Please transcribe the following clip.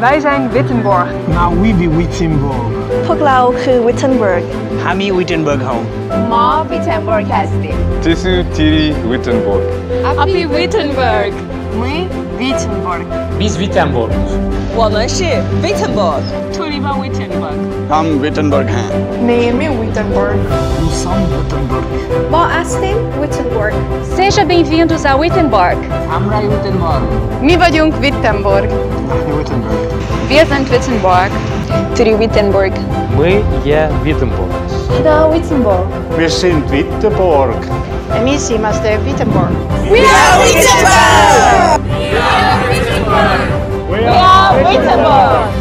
Wij zijn Wittenborg. Nawivi Wittenborg พวกเราคือ Wittenberg Hami Wittenberg Home มอวิเทมเบิร์กแคสติ Tisu Tiri Wittenborg. Happy Wittenberg Ми Wittenborg. Biz Wittenborg. 我们是 Wittenberg Eva Wittenborg. हम Wittenborg हैं. Naomi Wittenborg. Nós Wittenborg. Bom, Astin Wittenborg. Seja bem-vindos a Wittenborg. Amra Wittenborg. Mi vagyunk Wittenborg. Nahni Wittenborg. Wir sind Wittenborg. Три Wittenborg. Мы е Wittenborg. Да, Wittenborg. Wir sind Wittenborg. Εμείς είμαστε Wittenborg. We are Wittenborg! We are Wittenborg! We are Wittenborg!